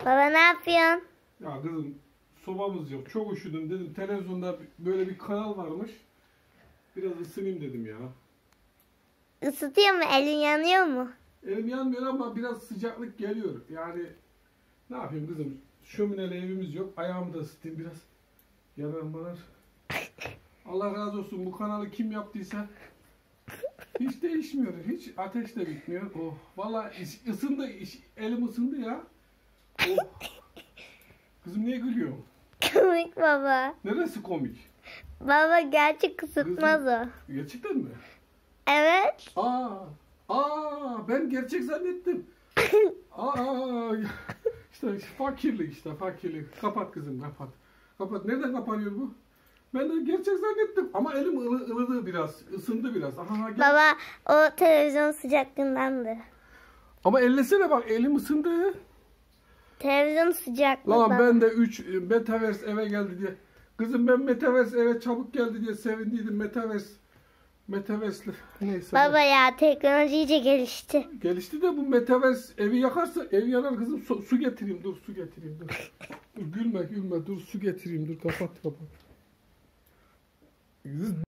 Baba ne yapıyorsun? Ya kızım sobamız yok. Çok üşüdüm dedim. Televizyonda böyle bir kanal varmış. Biraz ısınayım dedim ya. Isıtıyor mu? Elin yanıyor mu? Elim yanmıyor ama biraz sıcaklık geliyor. Yani ne yapayım kızım? Şömineli evimiz yok. Ayağımı da ısıtayım biraz. Yanar manar. Allah razı olsun bu kanalı kim yaptıysa hiç değişmiyor. Hiç ateş de bitmiyor. Oh. Vallahi is- ısındı. Elim ısındı ya. Kızım niye gülüyorsun? Komik baba. Neresi komik? Baba gerçek ısıtmaz o. Gerçekten mi? Evet. Aa, aa ben gerçek zannettim. Aa, işte fakirlik işte fakirlik. Kapat kızım kapat. Kapat. Nereden kapanıyor bu? Ben de gerçek zannettim ama elim ılı, ılıdı biraz, ısındı biraz. Aha, gel. Baba o televizyon sıcaklığındandı. Ama ellesene bak elim ısındı. Televizyon sıcaklığından. Lan ben de 3 Metaverse eve geldi diye. Kızım ben Metaverse eve çabuk geldi diye sevindiydim. Metaverse Metaverse'li. Neyse. Baba ya teknoloji iyice gelişti. Gelişti de bu Metaverse evi yakarsa ev yanar kızım su, su getireyim dur su getireyim dur. dur gülme gülme dur su getireyim dur kapat kapat.